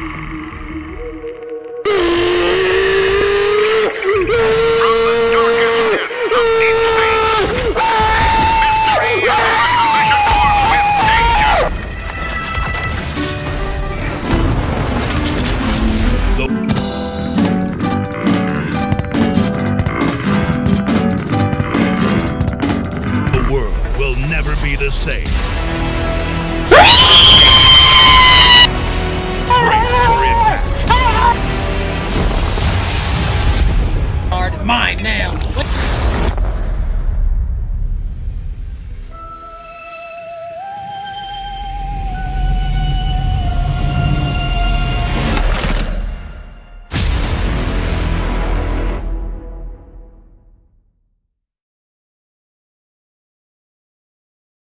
The world will never be the same. mine now. What?